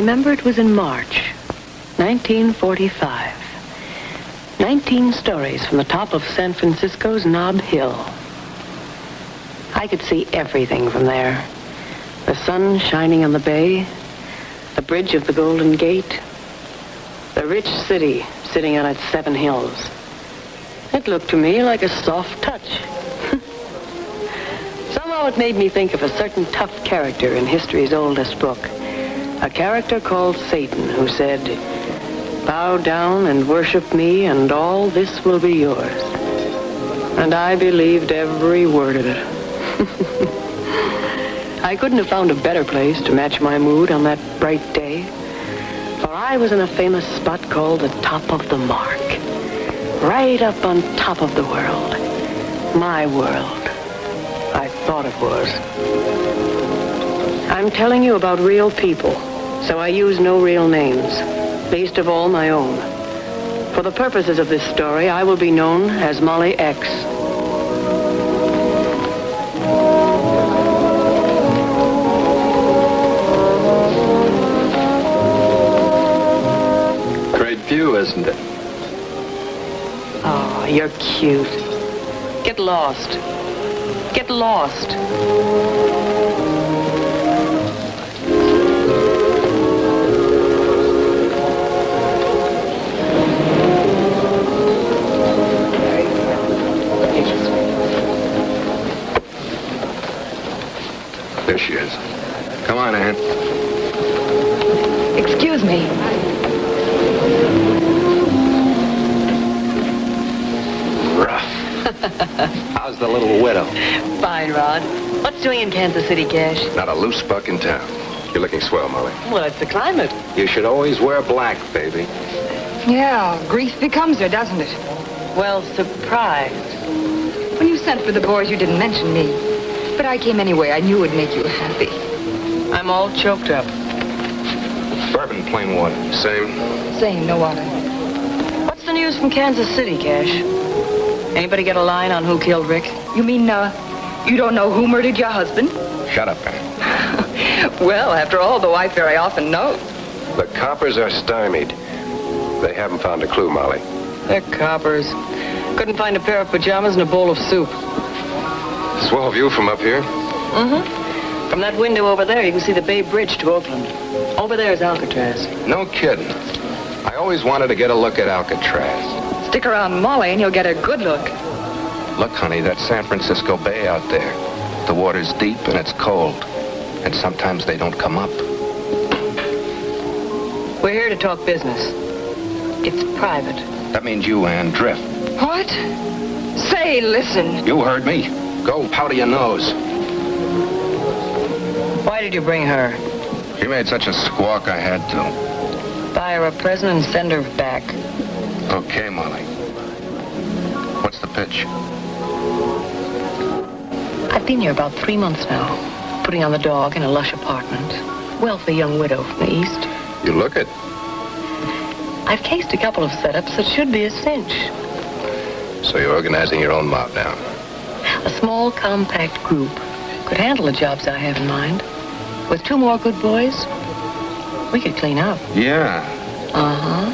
Remember it was in March, 1945. 19 stories from the top of San Francisco's Nob Hill. I could see everything from there. The sun shining on the bay, the bridge of the Golden Gate, the rich city sitting on its seven hills. It looked to me like a soft touch. Somehow it made me think of a certain tough character in history's oldest book. A character called Satan who said, Bow down and worship me and all this will be yours. And I believed every word of it. I couldn't have found a better place to match my mood on that bright day. For I was in a famous spot called the Top of the Mark. Right up on top of the world. My world. I thought it was. I'm telling you about real people, so I use no real names, least of all my own. For the purposes of this story, I will be known as Molly X. Great view, isn't it? Oh, you're cute. Get lost. Get lost. Come. Excuse me. Rough. How's the little widow? Fine, Rod. What's doing in Kansas City, Cash? Not a loose buck in town. You're looking swell, Molly. Well, it's the climate. You should always wear black, baby. Yeah, grief becomes her, doesn't it? Well, surprised. When you sent for the boys, you didn't mention me. But I came anyway. I knew it would make you happy. I'm all choked up. Bourbon, plain water. Same. Same, no water. What's the news from Kansas City, Cash? Anybody get a line on who killed Rick? You mean, uh, you don't know who murdered your husband? Shut up, Ann. well, after all, the wife very often knows. The coppers are stymied. They haven't found a clue, Molly. They're coppers. Couldn't find a pair of pajamas and a bowl of soup. Swell view from up here. Mm-hmm. From that window over there, you can see the Bay Bridge to Oakland. Over there is Alcatraz. No kidding. I always wanted to get a look at Alcatraz. Stick around Molly and you'll get a good look. Look, honey, that's San Francisco Bay out there. The water's deep and it's cold. And sometimes they don't come up. We're here to talk business. It's private. That means you, Ann, drift. What? Say, listen. You heard me. Go powder your nose. Did you bring her? She made such a squawk I had to. Buy her a present and send her back. Okay, Molly. What's the pitch? I've been here about three months now, putting on the dog in a lush apartment. Wealthy young widow from the East. You look it. I've cased a couple of setups that should be a cinch. So you're organizing your own mob now. A small, compact group could handle the jobs I have in mind. With two more good boys, we could clean up. Yeah. Uh-huh.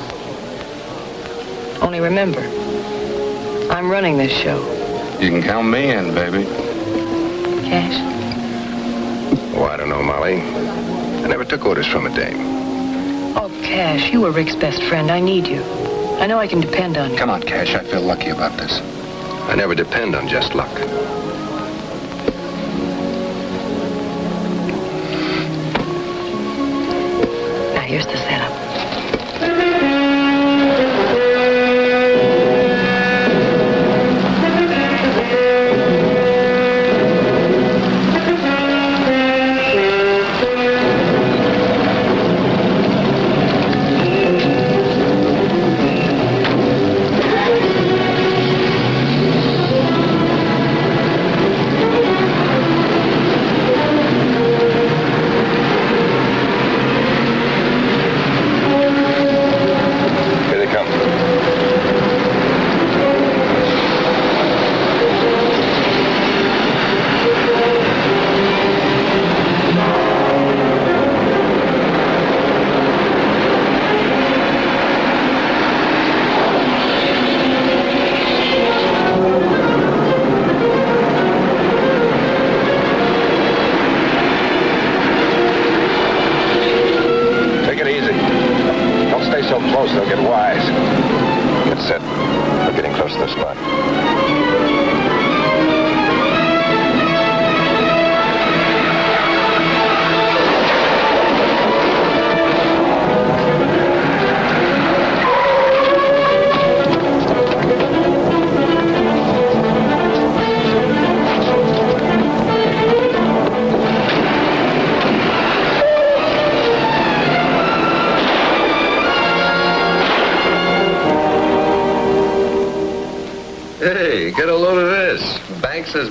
Only remember, I'm running this show. You can count me in, baby. Cash? Oh, I don't know, Molly. I never took orders from a dame. Oh, Cash, you were Rick's best friend. I need you. I know I can depend on you. Come on, Cash. I feel lucky about this. I never depend on just luck. Here's the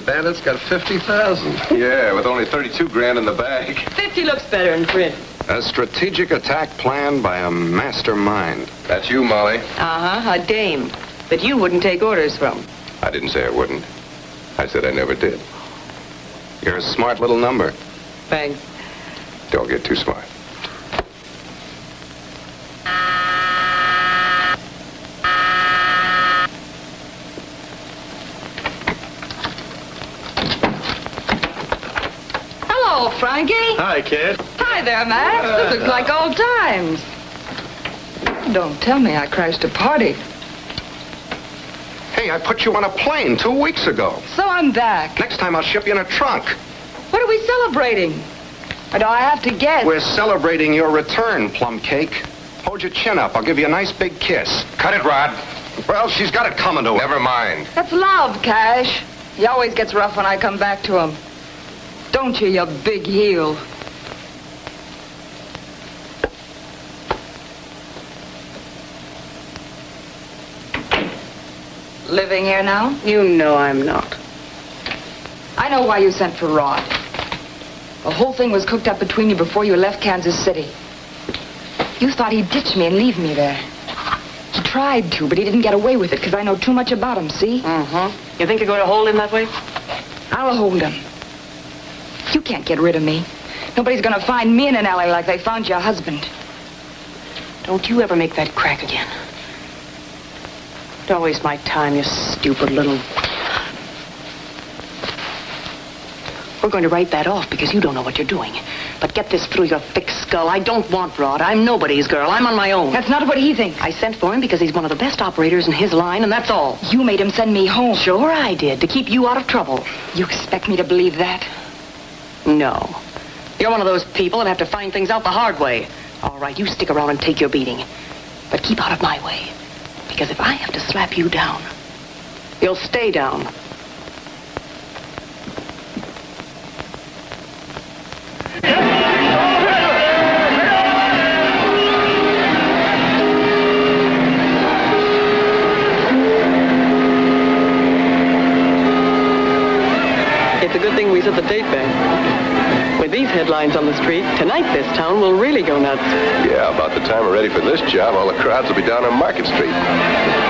Bandit's got 50,000. Yeah, with only 32 grand in the bag. 50 looks better in print. A strategic attack planned by a mastermind. That's you, Molly. Uh-huh, a dame that you wouldn't take orders from. I didn't say I wouldn't. I said I never did. You're a smart little number. Thanks. Don't get too smart. Hello, Frankie. Hi, kid. Hi there, Max. Uh. This looks like old times. Don't tell me I crashed a party. Hey, I put you on a plane two weeks ago. So I'm back. Next time I'll ship you in a trunk. What are we celebrating? Or do I have to guess? We're celebrating your return, plum cake. Hold your chin up. I'll give you a nice big kiss. Cut it, Rod. Well, she's got it coming to her. Never mind. That's love, Cash. He always gets rough when I come back to him. Don't you, you big heel? Living here now? You know I'm not. I know why you sent for Rod. The whole thing was cooked up between you before you left Kansas City. You thought he'd ditch me and leave me there. He tried to, but he didn't get away with it because I know too much about him, see? Mm-hmm. You think you're going to hold him that way? I'll hold him. You can't get rid of me. Nobody's gonna find me in an alley like they found your husband. Don't you ever make that crack again. Don't waste my time, you stupid little... We're going to write that off because you don't know what you're doing. But get this through your thick skull. I don't want Rod. I'm nobody's girl. I'm on my own. That's not what he thinks. I sent for him because he's one of the best operators in his line, and that's all. You made him send me home. Sure I did, to keep you out of trouble. You expect me to believe that? No. You're one of those people that have to find things out the hard way. All right, you stick around and take your beating. But keep out of my way. Because if I have to slap you down, you'll stay down. It's a good thing we set the date back. With these headlines on the street, tonight this town will really go nuts. Yeah, about the time we're ready for this job, all the crowds will be down on Market Street.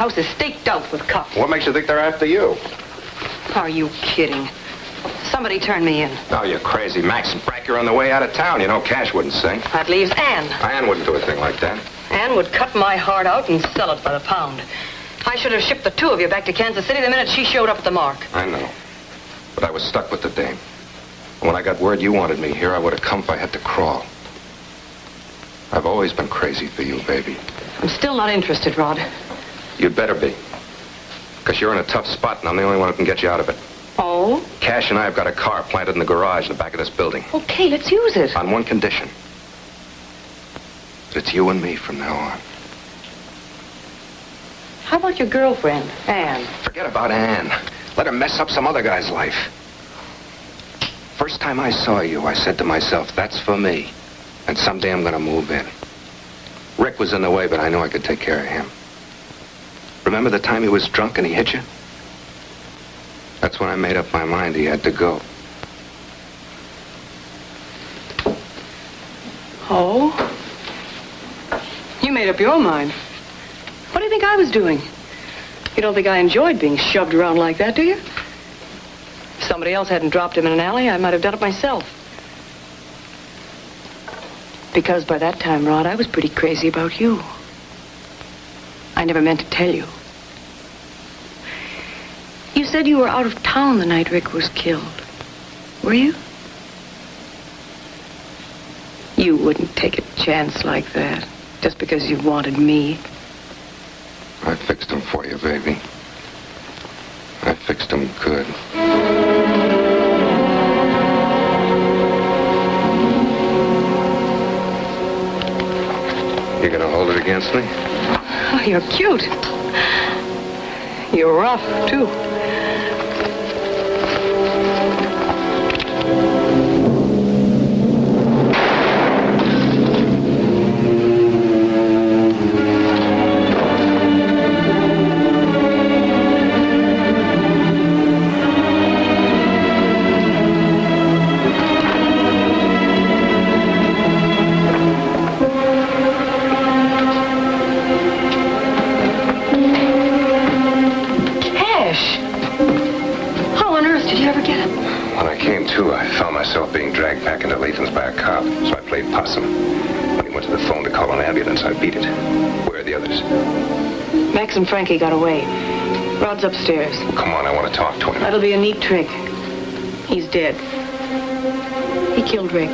House is staked out with cops. What makes you think they're after you? Are you kidding? Somebody turn me in. Oh, you're crazy. Max and Frank are on the way out of town. You know Cash wouldn't sing. That leaves Anne. Ann wouldn't do a thing like that. Anne would cut my heart out and sell it by the pound. I should have shipped the two of you back to Kansas City the minute she showed up at the mark. I know. But I was stuck with the dame. And when I got word you wanted me here, I would have come if I had to crawl. I've always been crazy for you, baby. I'm still not interested, Rod. You'd better be. Because you're in a tough spot, and I'm the only one who can get you out of it. Oh? Cash and I have got a car planted in the garage in the back of this building. Okay, let's use it. On one condition. That it's you and me from now on. How about your girlfriend, Anne? Forget about Ann. Let her mess up some other guy's life. First time I saw you, I said to myself, that's for me. And someday I'm going to move in. Rick was in the way, but I knew I could take care of him. Remember the time he was drunk and he hit you? That's when I made up my mind he had to go. Oh? You made up your mind. What do you think I was doing? You don't think I enjoyed being shoved around like that, do you? If somebody else hadn't dropped him in an alley, I might have done it myself. Because by that time, Rod, I was pretty crazy about you. I never meant to tell you. You said you were out of town the night Rick was killed. Were you? You wouldn't take a chance like that just because you wanted me. I fixed him for you, baby. I fixed him good. You gonna hold it against me? Oh, you're cute. You're rough, too. Max and Frankie got away. Rod's upstairs. Come on, I want to talk to him. That'll be a neat trick. He's dead. He killed Rick.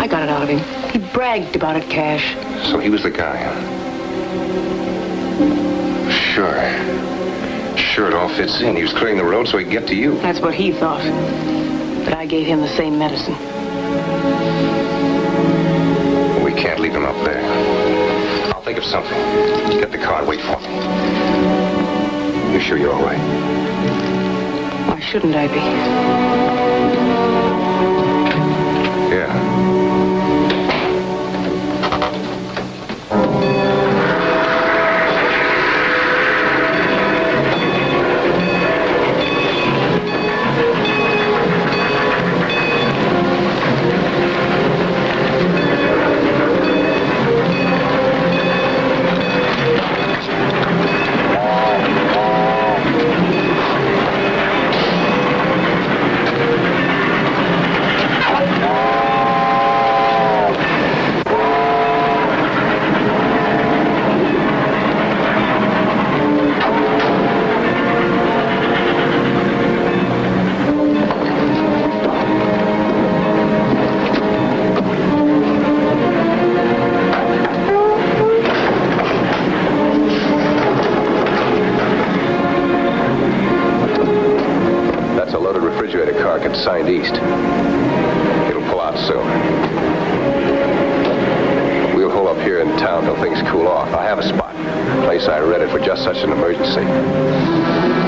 I got it out of him. He bragged about it, Cash. So he was the guy, huh? Sure. Sure, it all fits in. He was clearing the road so he could get to you. That's what he thought. But I gave him the same medicine. We can't leave him up there. Something. Get the card. Wait for me. You sure you're all right? Why shouldn't I be? Things cool off. I have a spot. a Place I rented for just such an emergency.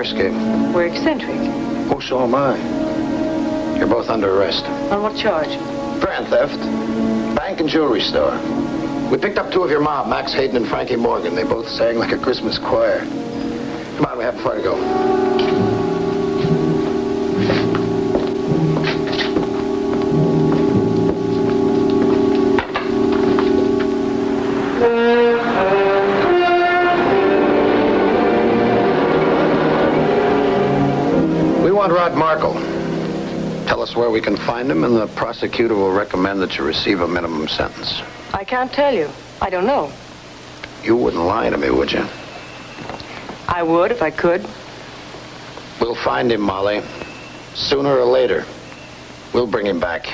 Fire escape? We're eccentric. Oh, so am I. You're both under arrest. On what charge? Grand theft. Bank and jewelry store. We picked up two of your mob, Max Hayden and Frankie Morgan. They both sang like a Christmas choir. Come on, we have far to go. Where we can find him, and the prosecutor will recommend that you receive a minimum sentence. I can't tell you. I don't know. You wouldn't lie to me, would you? I would if I could. We'll find him, Molly. Sooner or later. We'll bring him back.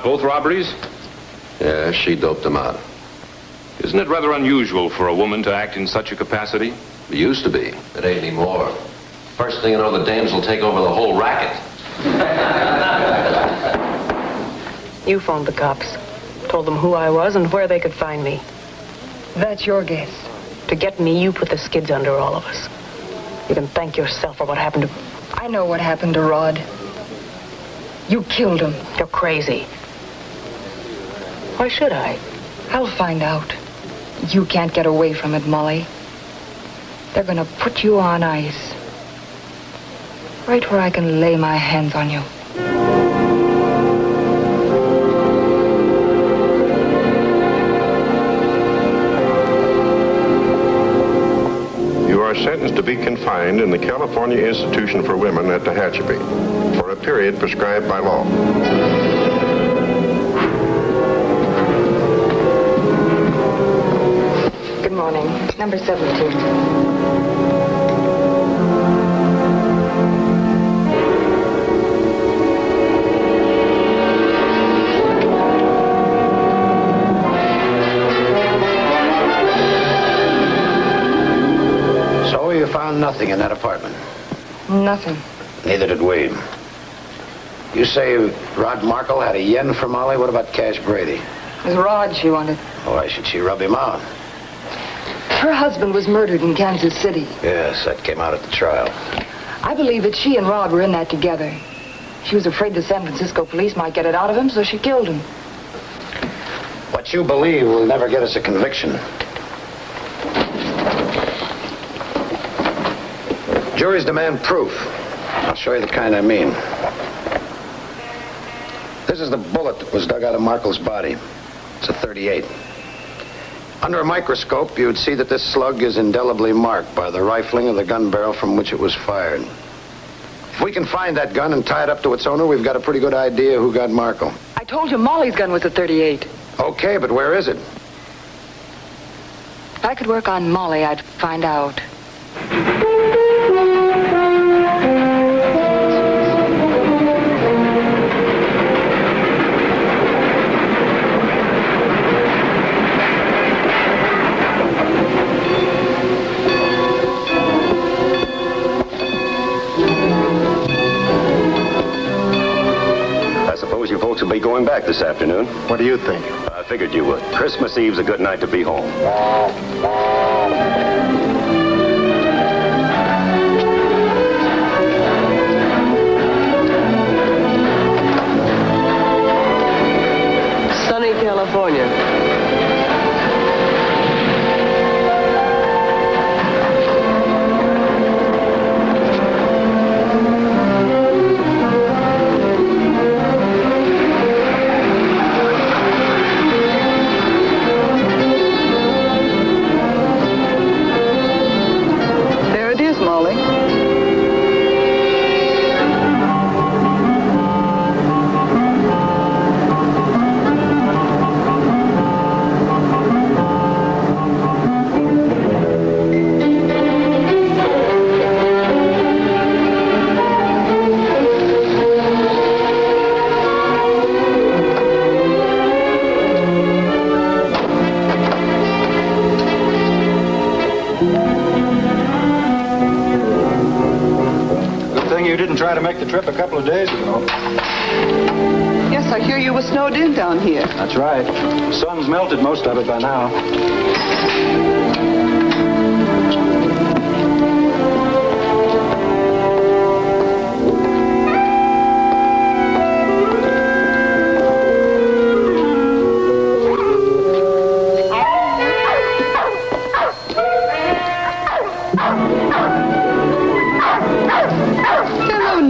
Did she plot both robberies? Yeah, she doped him out. Isn't it rather unusual for a woman to act in such a capacity? It used to be. It ain't anymore. First thing you know, the dames will take over the whole racket. You phoned the cops. Told them who I was and where they could find me. That's your guess. To get me, you put the skids under all of us. You can thank yourself for what happened to... I know what happened to Rod. You killed him. You're crazy. Why should I? I'll find out. You can't get away from it, Molly. They're gonna put you on ice. Right where I can lay my hands on you. You are sentenced to be confined in the California Institution for Women at Tehachapi for a period prescribed by law. Number 17. So you found nothing in that apartment? Nothing. Neither did we. You say Rod Markle had a yen for Molly? What about Cash Brady? It was Rod she wanted. Oh, Why should she rub him out? Husband was murdered in Kansas City. Yes, that came out at the trial. I believe that she and Rod were in that together. She was afraid the San Francisco police might get it out of him, so she killed him. What you believe will never get us a conviction. Juries demand proof. I'll show you the kind I mean. This is the bullet that was dug out of Markle's body. It's a 38. Under a microscope, you would see that this slug is indelibly marked by the rifling of the gun barrel from which it was fired. If we can find that gun and tie it up to its owner, we've got a pretty good idea who got Markle. I told you Molly's gun was a 38. Okay, but where is it? If I could work on Molly, I'd find out. Be going back this afternoon. What do you think? I figured you would. Christmas Eve's a good night to be home. Sunny California.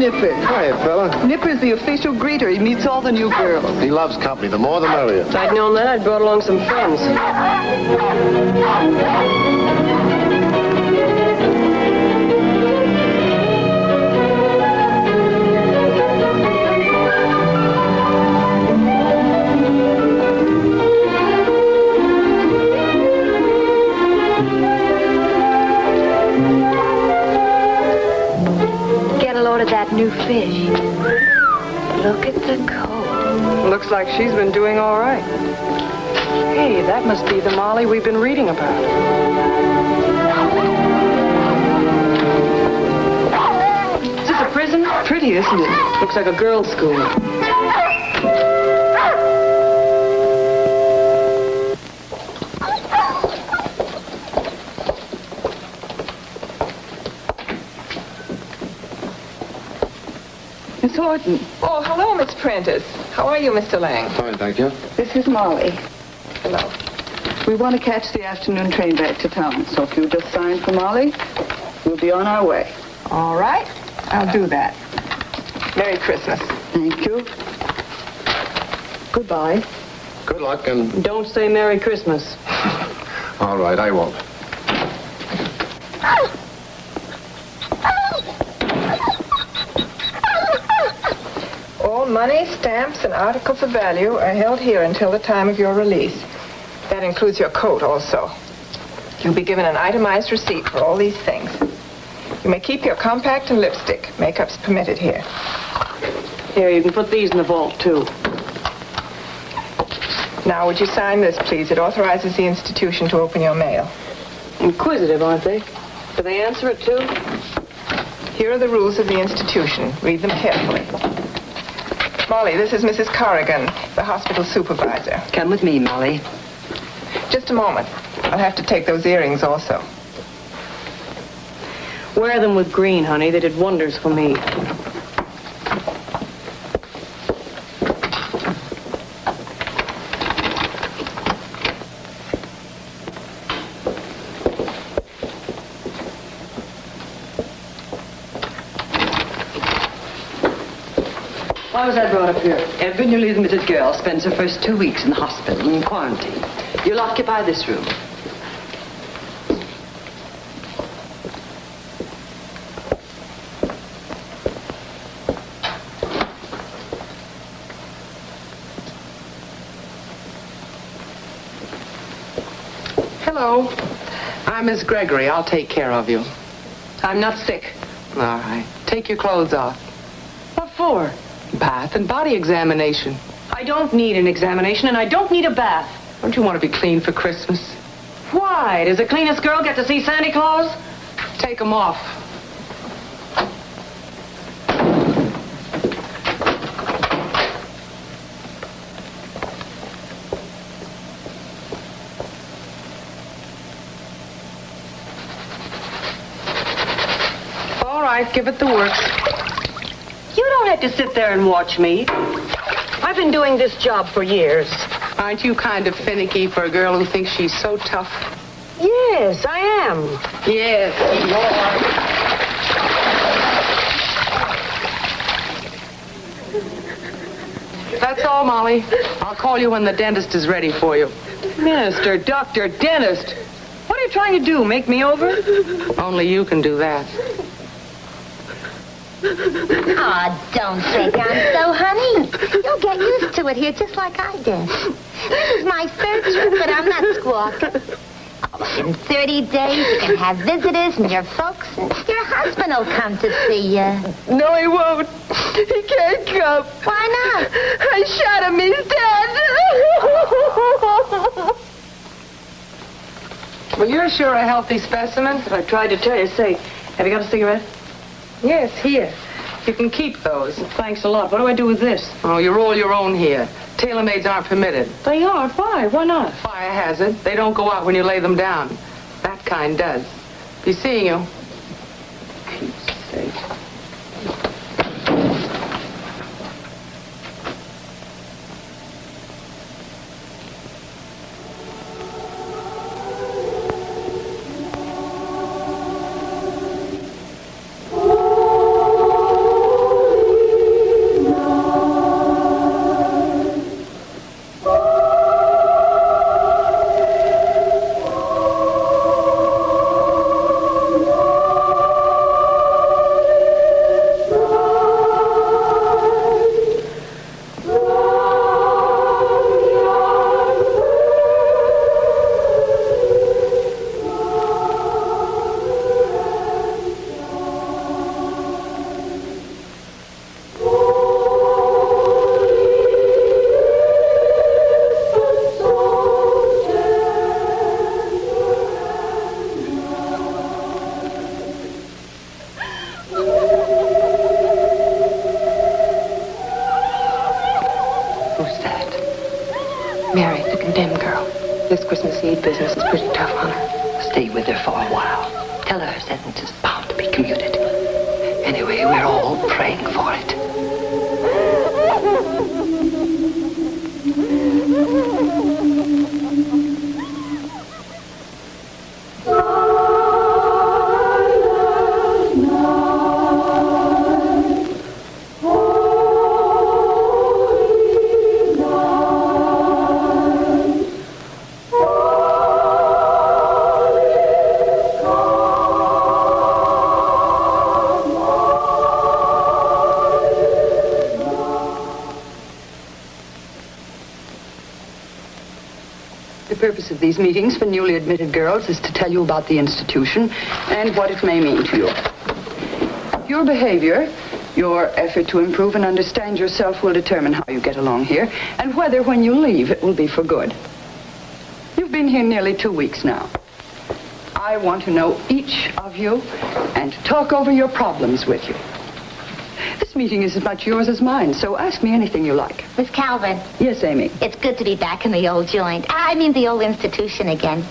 Hello, Nipper. Hiya, fella. Nipper's the official greeter. He meets all the new girls. He loves company. The more, the merrier. If I'd known that, I'd brought along some friends. New fish. Look at the coat. Looks like she's been doing all right. Hey, that must be the Molly we've been reading about. Is this a prison? Pretty, isn't it? Looks like a girls' school. Miss Horton. Oh, hello, Miss Prentice. How are you, Mr. Lang? Fine, thank you. This is Molly. Hello. We want to catch the afternoon train back to town, so if you'll just sign for Molly, we'll be on our way. All right. I'll do that. Merry Christmas. Thank you. Goodbye. Good luck and... Don't say Merry Christmas. All right, I won't. All money, stamps, and articles of value are held here until the time of your release. That includes your coat also. You'll be given an itemized receipt for all these things. You may keep your compact and lipstick. Makeup's permitted here. Here, you can put these in the vault, too. Now, would you sign this, please? It authorizes the institution to open your mail. Inquisitive, aren't they? Do they answer it, too? Here are the rules of the institution. Read them carefully. Molly, this is Mrs. Corrigan, the hospital supervisor. Come with me, Molly. Just a moment. I'll have to take those earrings also. Wear them with green, honey. They did wonders for me. Why was I brought up here? Every newly admitted girl spends her first two weeks in the hospital in quarantine. You'll occupy this room. Hello. I'm Miss Gregory. I'll take care of you. I'm not sick. All right. Take your clothes off. What for? Bath and body examination. I don't need an examination, and I don't need a bath. Don't you want to be clean for Christmas? Why? Does the cleanest girl get to see Santa Claus? Take them off. All right, give it the works. You don't have to sit there and watch me. I've been doing this job for years. Aren't you kind of finicky for a girl who thinks she's so tough? Yes, I am. Yes, you are. That's all, Molly. I'll call you when the dentist is ready for you. Minister, doctor, dentist. What are you trying to do? Make me over? Only you can do that. Aw, don't take on so, honey. You'll get used to it here just like I did. This is my third trip, but I'm not squawking. Oh, in 30 days, you can have visitors and your folks, and your husband will come to see you. No, he won't. He can't come. Why not? I shot him. He's dead. well, you're sure a healthy specimen. I tried to tell you. Say, have you got a cigarette? Yes, here. You can keep those. Thanks a lot. What do I do with this? Oh, you roll your own here. Tailor-mades aren't permitted. They are. Why? Why not? Fire hazard. They don't go out when you lay them down. That kind does. Be seeing you. Who's meetings for newly admitted girls is to tell you about the institution and what it may mean to you. Your behavior, your effort to improve and understand yourself will determine how you get along here and whether when you leave it will be for good. You've been here nearly two weeks now. I want to know each of you and talk over your problems with you. This meeting is as much yours as mine, so ask me anything you like. Miss Calvin. Yes, Amy. It's good to be back in the old joint. I mean the old institution again.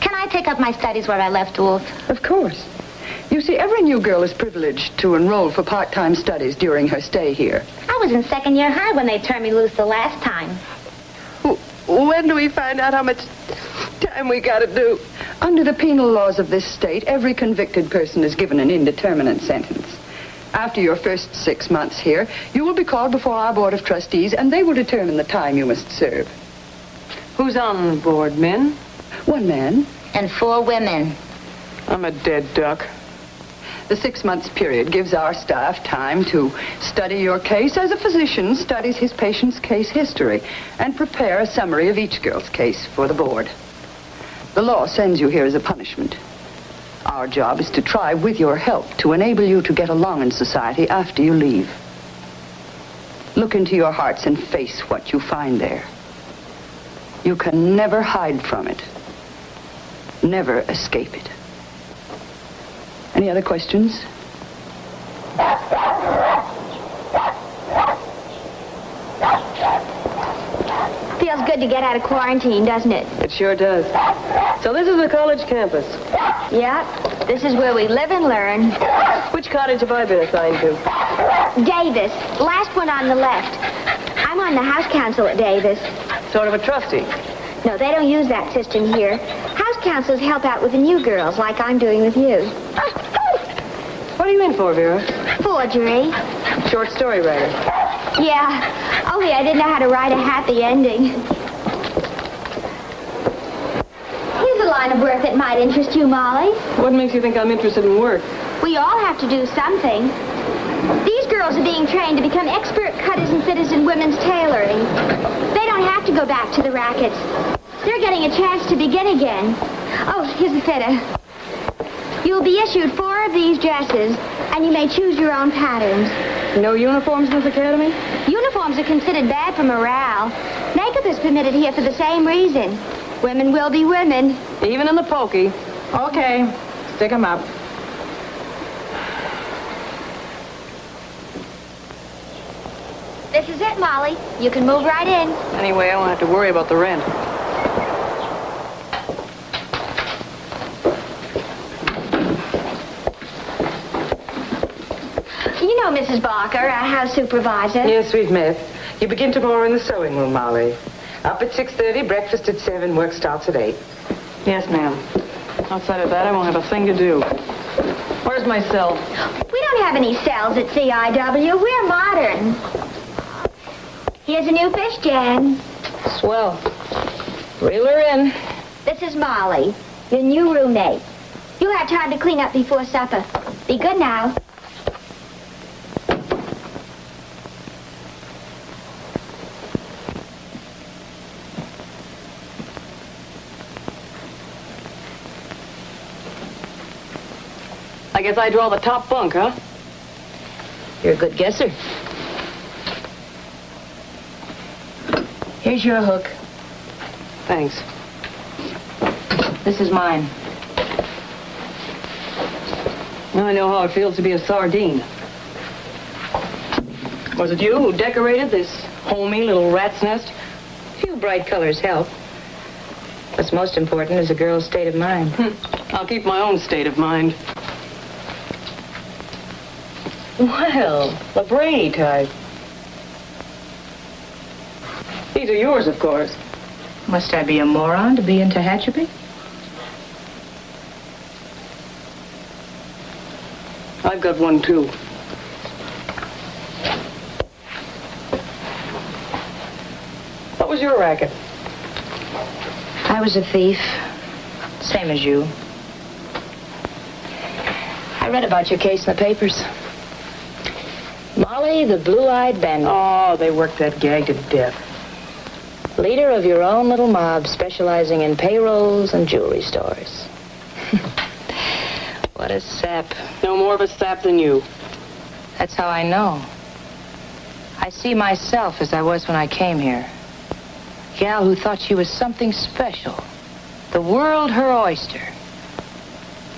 Can I take up my studies where I left off? Of course. You see, every new girl is privileged to enroll for part-time studies during her stay here. I was in second year high when they turned me loose the last time. When do we find out how much time we got to do? Under the penal laws of this state, every convicted person is given an indeterminate sentence. After your first six months here, you will be called before our Board of Trustees, and they will determine the time you must serve. Who's on the board, men? One man. And four women. I'm a dead duck. The six months period gives our staff time to study your case as a physician studies his patient's case history and prepare a summary of each girl's case for the board. The law sends you here as a punishment. Our job is to try, with your help, to enable you to get along in society after you leave. Look into your hearts and face what you find there. You can never hide from it. Never escape it. Any other questions? Feels good to get out of quarantine, doesn't it? It sure does. So this is the college campus. Yeah. This is where we live and learn. Which cottage have I been assigned to? Davis. Last one on the left. I'm on the house council at Davis. Sort of a trustee. No, they don't use that system here. House councils help out with the new girls, like I'm doing with you. What are you in for, Vera? Forgery. Short story writer. Yeah, only I didn't know how to write a happy ending. Here's a line of work that might interest you, Molly. What makes you think I'm interested in work? We all have to do something. These girls are being trained to become expert cutters and fitters in women's tailoring. They don't have to go back to the rackets. They're getting a chance to begin again. Oh, here's the fitter. You'll be issued four of these dresses, and you may choose your own patterns. No uniforms in this academy? Uniforms are considered bad for morale. Makeup is permitted here for the same reason. Women will be women. Even in the pokey. Okay, stick 'em up. This is it, Molly. You can move right in. Anyway, I won't have to worry about the rent. You know Mrs. Barker, our house supervisor. Yes, we've met. You begin tomorrow in the sewing room, Molly. Up at 6.30, breakfast at 7, work starts at 8. Yes, ma'am. Outside of that, I won't have a thing to do. Where's my cell? We don't have any cells at CIW. We're modern. Here's a new fish, Jan. Swell. Reel her in. This is Molly, your new roommate. You'll have time to clean up before supper. Be good now. I guess I draw the top bunk, huh? You're a good guesser. Here's your hook. Thanks. This is mine. Now I know how it feels to be a sardine. Was it you who decorated this homey little rat's nest? A few bright colors help. What's most important is a girl's state of mind. Hmm. I'll keep my own state of mind. Well, the Brady type. These are yours, of course. Must I be a moron to be in Tehachapi? I've got one, too. What was your racket? I was a thief. Same as you. I read about your case in the papers. Molly, the blue-eyed bandit. Oh, they worked that gag to death. Leader of your own little mob specializing in payrolls and jewelry stores. what a sap. No more of a sap than you. That's how I know. I see myself as I was when I came here. Gal who thought she was something special. The world her oyster.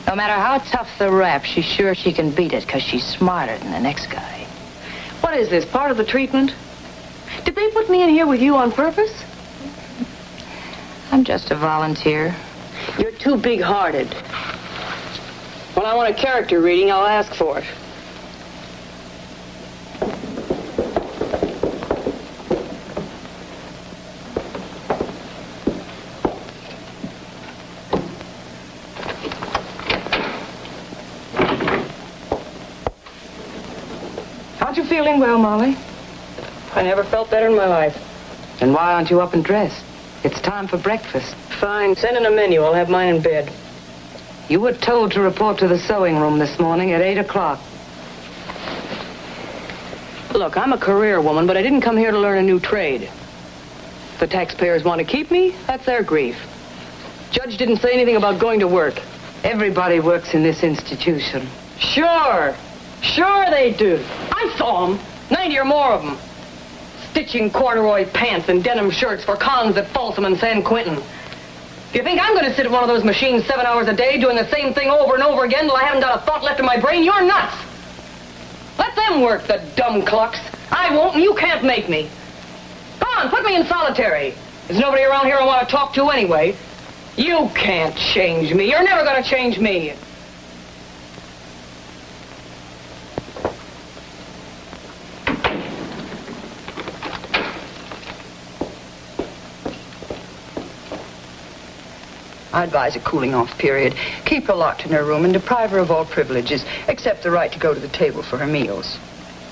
No matter how tough the rap, she's sure she can beat it because she's smarter than the next guy. What is this, part of the treatment? Did they put me in here with you on purpose? I'm just a volunteer. You're too big-hearted. When I want a character reading, I'll ask for it. Feeling well, Molly? I never felt better in my life. And why aren't you up and dressed? It's time for breakfast. Fine. Send in a menu. I'll have mine in bed. You were told to report to the sewing room this morning at 8 o'clock. Look, I'm a career woman, but I didn't come here to learn a new trade. If the taxpayers want to keep me, that's their grief. Judge didn't say anything about going to work. Everybody works in this institution. Sure. Sure they do. I saw them. 90 or more of them. Stitching corduroy pants and denim shirts for cons at Folsom and San Quentin. You think I'm going to sit at one of those machines seven hours a day doing the same thing over and over again till I haven't got a thought left in my brain? You're nuts. Let them work, the dumb clucks. I won't, and you can't make me. Go on, put me in solitary. There's nobody around here I want to talk to anyway. You can't change me. You're never going to change me. I advise a cooling off period. Keep her locked in her room and deprive her of all privileges, except the right to go to the table for her meals.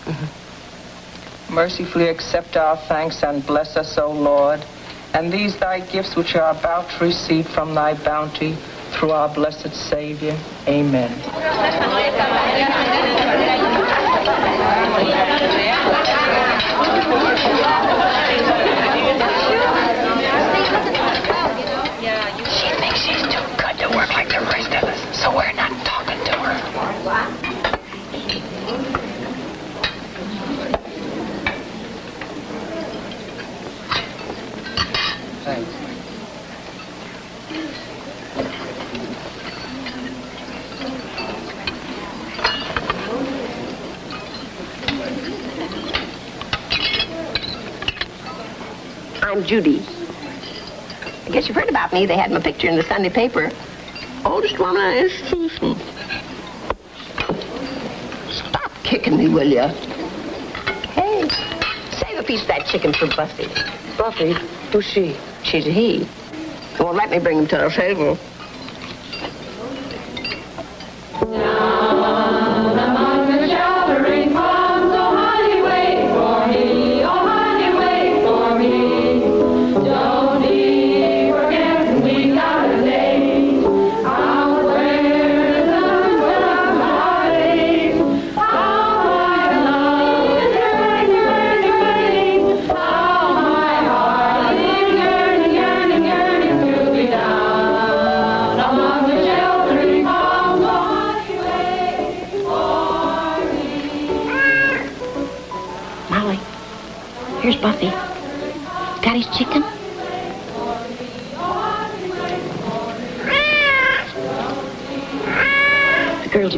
Mm-hmm. Mercifully accept our thanks and bless us, O Lord, and these thy gifts which are about to receive from thy bounty through our blessed Savior. Amen. She thinks she's too good to work like the rest of us, so we're not talking to her. Thanks. I'm Judy. I guess you've heard about me. They had my picture in the Sunday paper. Oldest woman in the institution. Stop kicking me, will you? Hey, save a piece of that chicken for Buffy. Buffy? Who's she? She's a he. Well, let me bring him to the table.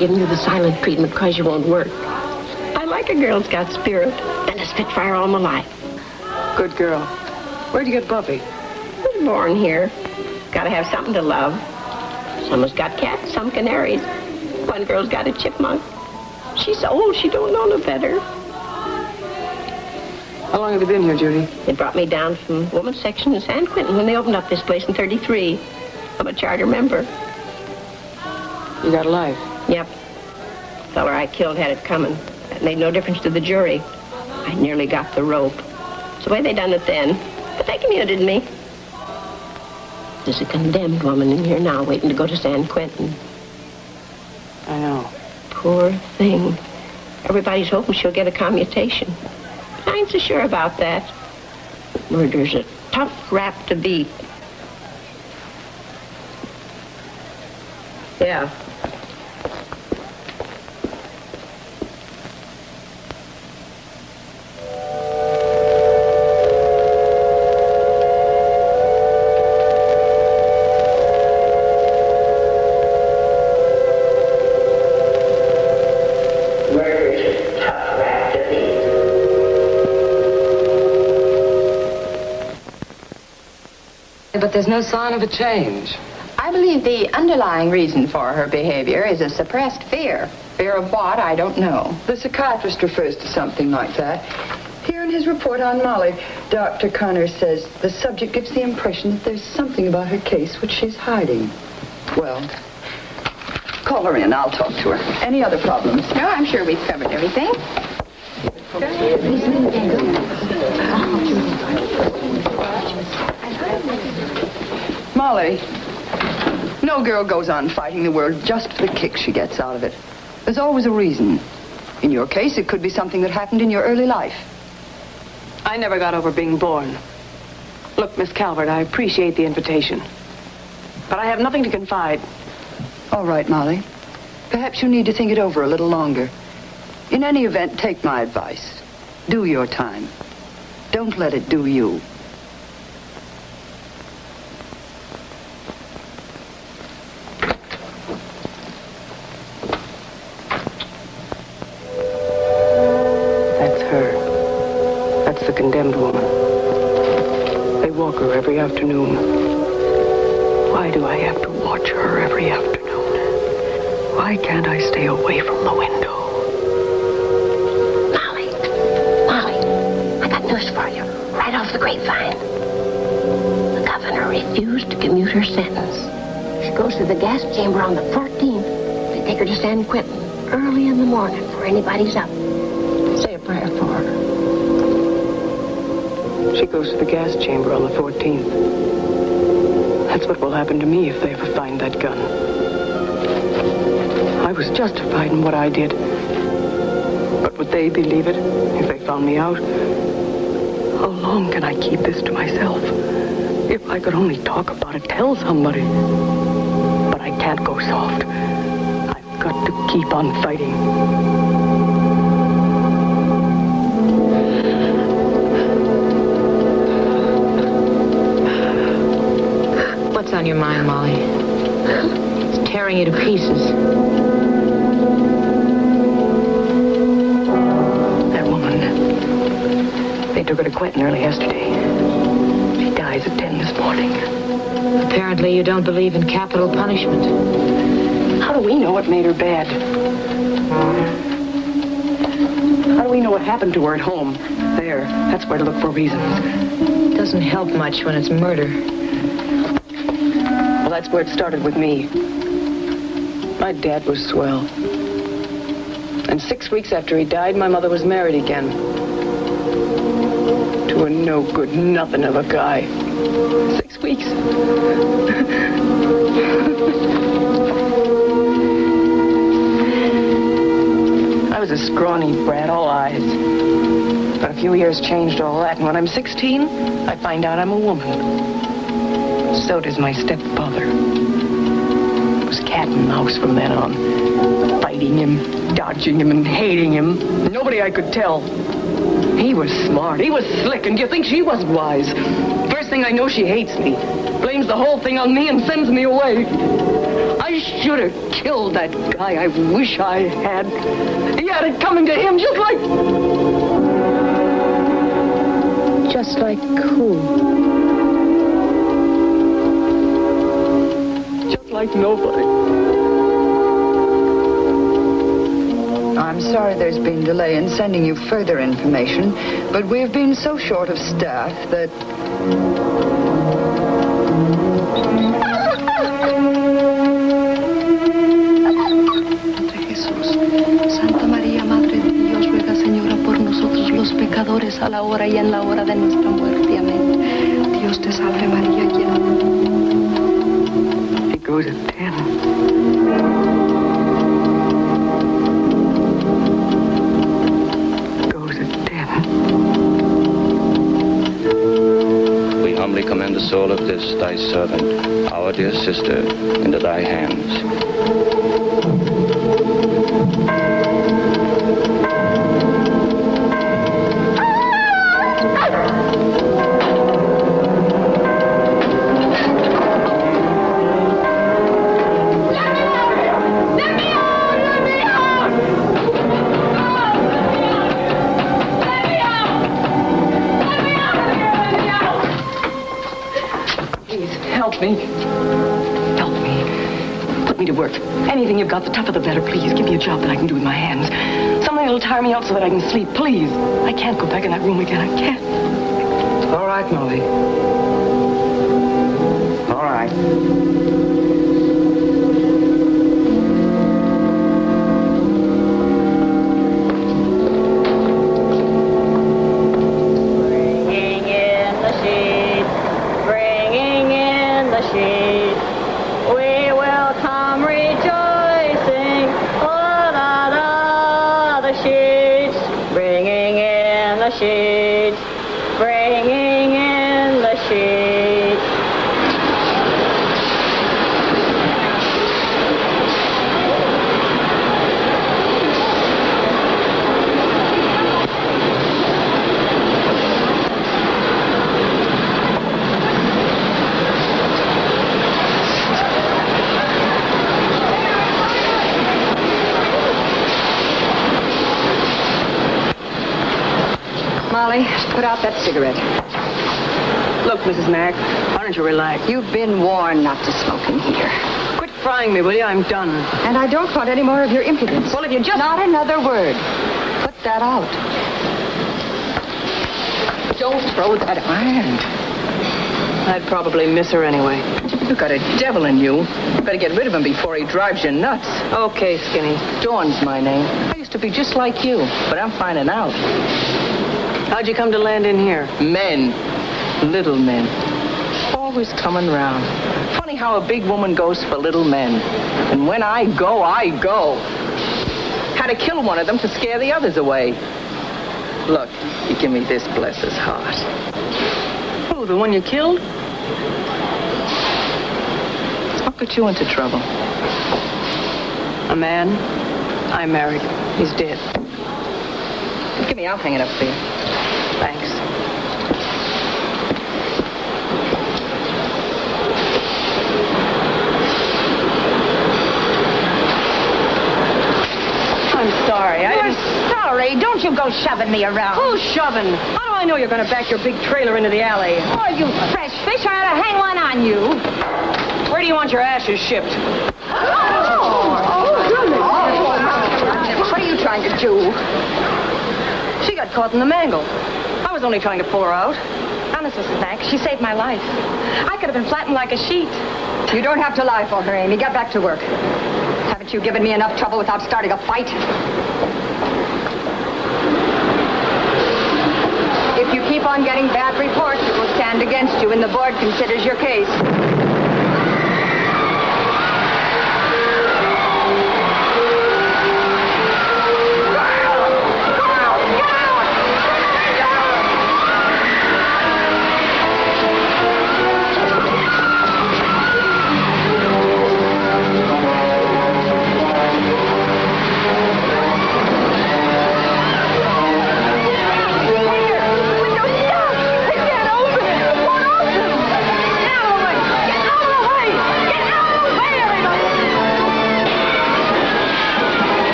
Giving you the silent treatment because you won't work. I like a girl that's got spirit and a spitfire all my life. Good girl. Where'd you get Buffy? Was born here. Gotta have something to love. Some has got cats, some canaries. One girl's got a chipmunk. She's old, she don't know no better. How long have you been here, Judy? They brought me down from women's section in San Quentin when they opened up this place in 33. I'm a charter member. You got a life? Yep. Feller I killed had it coming. That made no difference to the jury. I nearly got the rope. It's the way they done it then. But they commuted me. There's a condemned woman in here now waiting to go to San Quentin. I know. Poor thing. Everybody's hoping she'll get a commutation. I ain't so sure about that. Murder's a tough rap to beat. Yeah. But there's no sign of a change. I believe the underlying reason for her behavior is a suppressed fear. Fear of what, I don't know. The psychiatrist refers to something like that. Here in his report on Molly, Dr. Connor says the subject gives the impression that there's something about her case which she's hiding. Well, call her in. I'll talk to her. Any other problems? No, I'm sure we've covered everything. Molly, no girl goes on fighting the world just for the kick she gets out of it. There's always a reason. In your case, it could be something that happened in your early life. I never got over being born. Look, Miss Calvert, I appreciate the invitation. But I have nothing to confide. All right, Molly. Perhaps you need to think it over a little longer. In any event, take my advice. Do your time. Don't let it do you. Her to San Quentin early in the morning before anybody's up. Say a prayer for her. She goes to the gas chamber on the 14th. That's what will happen to me if they ever find that gun. I was justified in what I did. But would they believe it if they found me out? How long can I keep this to myself? If I could only talk about it, tell somebody. But I can't go soft. Got to keep on fighting. What's on your mind, Molly? It's tearing you to pieces. That woman. They took her to Quentin early yesterday. She dies at 10 this morning. Apparently you don't believe in capital punishment. How do we know what made her bad? How do we know what happened to her at home? There. That's where to look for reasons. It doesn't help much when it's murder. Well, that's where it started with me. My dad was swell. And six weeks after he died, my mother was married again. To a no good nothing of a guy. Six weeks. was a scrawny brat, all eyes. But a few years changed all that, and when I'm 16, I find out I'm a woman. So does my stepfather. It was cat and mouse from then on. Fighting him, dodging him, and hating him. Nobody I could tell. He was smart. He was slick, and you think she wasn't wise. First thing I know, she hates me. Blames the whole thing on me and sends me away. I should have killed that guy. I wish I had. He had it coming to him just like... Just like who? Just like nobody. I'm sorry there's been delay in sending you further information, but we've been so short of staff that... los pecadores, a la hora y en la hora de nuestra muerte. Amén. Dios te salve, María, llena. He goes at 10. Goes at 10. We humbly commend the soul of this thy servant, our dear sister, into thy hands. You've got, the tougher the better. Please, give me a job that I can do with my hands. Something that'll tire me out so that I can sleep. Please. I can't go back in that room again. I can't. All right, Molly. All right. Put out that cigarette. Look, Mrs. Mack, why don't you relax? You've been warned not to smoke in here. Quit frying me, will you? I'm done. And I don't want any more of your impudence. Well, if you just... Not another word. Put that out. Don't throw that iron. I'd probably miss her anyway. You've got a devil in you. Better get rid of him before he drives you nuts. Okay, Skinny. Dawn's my name. I used to be just like you, but I'm finding out. How'd you come to land in here? Men. Little men. Always coming round. Funny how a big woman goes for little men. And when I go, I go. Had to kill one of them to scare the others away. Look, you give me this, bless his heart. Who, the one you killed? What got you into trouble? A man I married. He's dead. Give me, I'll hang it up for you. Thanks. I'm sorry. I You're didn't... sorry. Don't you go shoving me around. Who's shoving? How do I know you're going to back your big trailer into the alley? Oh, you fresh fish. I ought to hang one on you. Where do you want your ashes shipped? Oh, oh, what are you trying to do? She got caught in the mangle. Was only trying to pull her out. Honest, Mrs. Mack, she saved my life. I could have been flattened like a sheet. You don't have to lie for her, Amy. Get back to work. Haven't you given me enough trouble without starting a fight? If you keep on getting bad reports, it will stand against you and the board considers your case.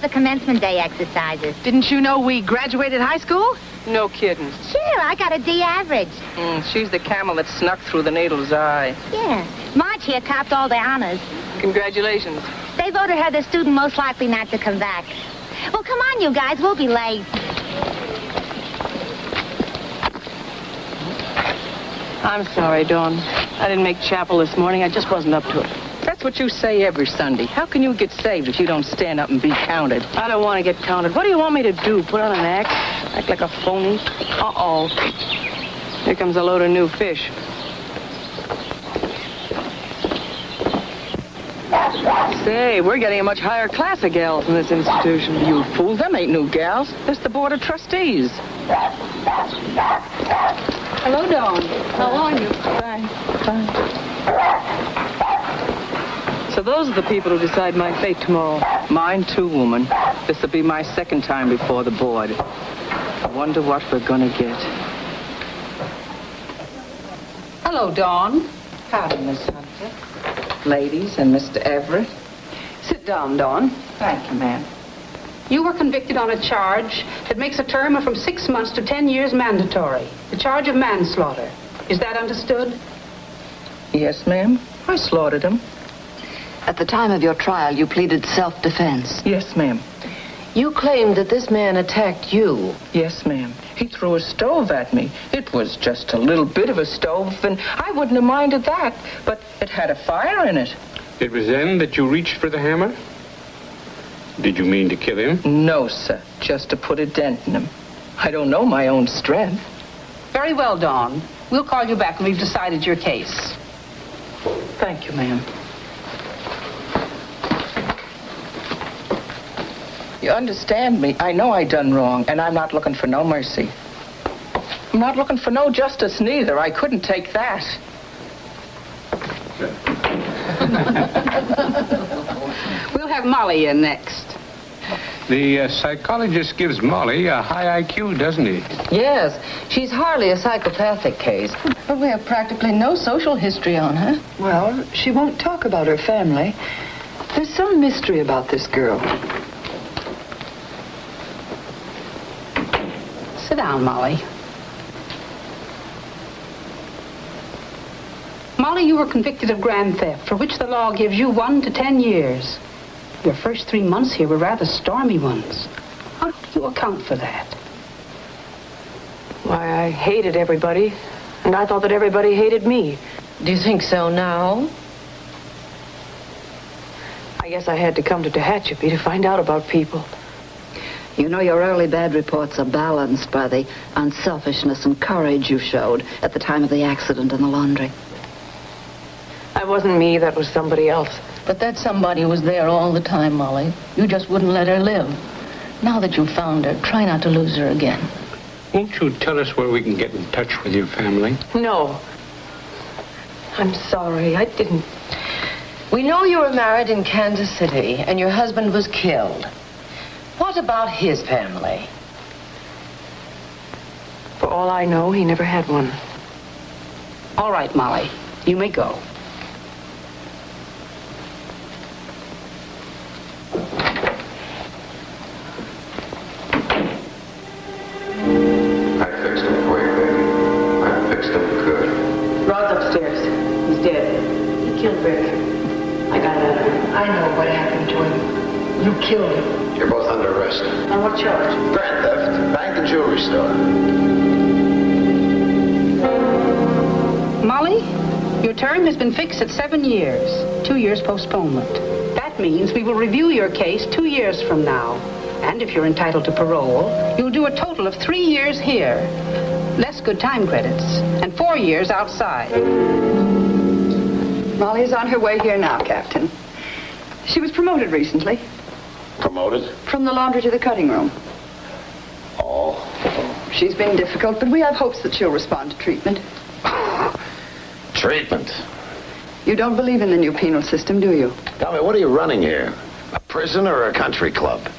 We the commencement day exercises. Didn't you know we graduated high school? No kidding. Sure, I got a D average. Mm, she's the camel that snuck through the needle's eye. Yeah. Marge here topped all the honors. Congratulations. They voted her the student most likely not to come back. Well, come on, you guys. We'll be late. I'm sorry, Dawn. I didn't make chapel this morning. I just wasn't up to it. That's what you say every Sunday. How can you get saved if you don't stand up and be counted? I don't want to get counted. What do you want me to do? Put on an act? Act like a phony? Uh-oh. Here comes a load of new fish. Say, we're getting a much higher class of gals in this institution. You fool, them ain't new gals. That's the Board of Trustees. Hello, Dawn. How are you? Fine, fine. So those are the people who decide my fate tomorrow. Mine too, woman. This'll be my second time before the board. I wonder what we're gonna get. Hello, Dawn. Howdy, Miss Hunter. Ladies and Mr. Everett. Sit down, Dawn. Thank you, ma'am. You were convicted on a charge that makes a term of from six months to ten years mandatory. The charge of manslaughter. Is that understood? Yes, ma'am. I slaughtered him. At the time of your trial, you pleaded self-defense. Yes, ma'am. You claimed that this man attacked you. Yes, ma'am. He threw a stove at me. It was just a little bit of a stove, and I wouldn't have minded that, but it had a fire in it. It was then that you reached for the hammer? Did you mean to kill him? No, sir. Just to put a dent in him. I don't know my own strength. Very well, Dawn. We'll call you back when we've decided your case. Thank you, ma'am. You understand me. I know I done wrong, and I'm not looking for no mercy. I'm not looking for no justice neither. I couldn't take that. We'll have Molly in next. The uh, psychologist gives Molly a high IQ, doesn't he? Yes, she's hardly a psychopathic case. But we have practically no social history on her. Well, she won't talk about her family. There's some mystery about this girl. Sit down, Molly. Molly, you were convicted of grand theft, for which the law gives you one to ten years. Your first three months here were rather stormy ones. How do you account for that? Why, I hated everybody, and I thought that everybody hated me. Do you think so now? I guess I had to come to Tehachapi to find out about people. You know your early bad reports are balanced by the unselfishness and courage you showed at the time of the accident in the laundry. That wasn't me, that was somebody else. But that somebody was there all the time, Molly. You just wouldn't let her live. Now that you've found her, try not to lose her again. Won't you tell us where we can get in touch with your family? No. I'm sorry, I didn't. We know you were married in Kansas City and your husband was killed. What about his family? For all I know, he never had one. All right, Molly. You may go. I fixed him for you, baby. I fixed him good. Rod's upstairs. He's dead. He killed Rick. I got it out of him. I know what happened to him. You killed him. You're both under arrest. On what charge? Grand theft, bank and jewelry store. Molly, your term has been fixed at seven years, two years postponement. That means we will review your case two years from now. And if you're entitled to parole, you'll do a total of three years here, less good time credits, and four years outside. Molly's on her way here now, Captain. She was promoted recently, Promoted? from the laundry to the cutting room. Oh. She's been difficult, but we have hopes that she'll respond to treatment. Treatment. You don't believe in the new penal system, do you? Tell me, what are you running here? A prison or a country club?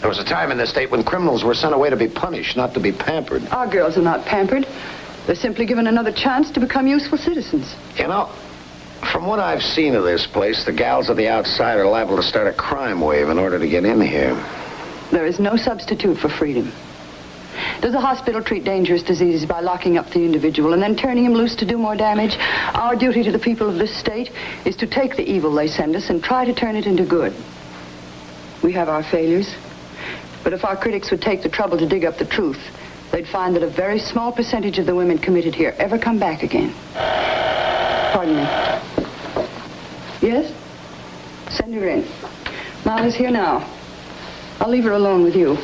There was a time in this state when criminals were sent away to be punished, not to be pampered. Our girls are not pampered. They're simply given another chance to become useful citizens. You know, From what I've seen of this place, the gals of the outside are liable to start a crime wave in order to get in here. There is no substitute for freedom. Does a hospital treat dangerous diseases by locking up the individual and then turning him loose to do more damage? Our duty to the people of this state is to take the evil they send us and try to turn it into good. We have our failures, but if our critics would take the trouble to dig up the truth, they'd find that a very small percentage of the women committed here ever come back again. Pardon me. Yes? Send her in. Molly's here now. I'll leave her alone with you.